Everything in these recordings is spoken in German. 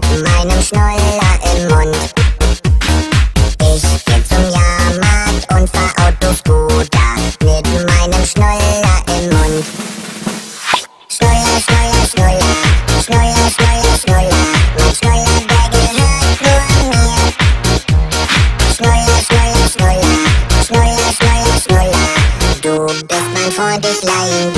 mit meinem Schnuller im Mund. Ich geh zum Jahrmarkt und fahr Autoscooter mit meinem Schnuller im Mund. Schnuller, Schnuller, Schnuller, Schnuller, Schnuller, Schnuller, mein Schnuller, der gehört nur mir. Schnuller, Schnuller, Schnuller, Schnuller, Schnuller, Schnuller, du bist mein Freund, ich leih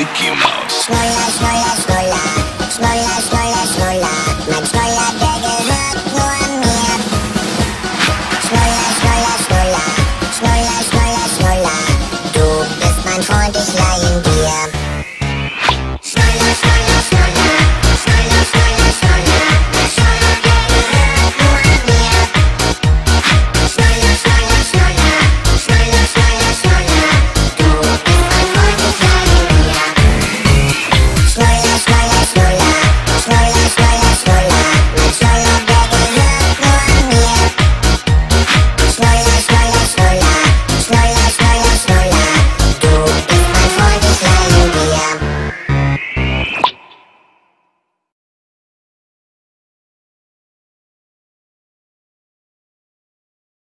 Mickey Mouse.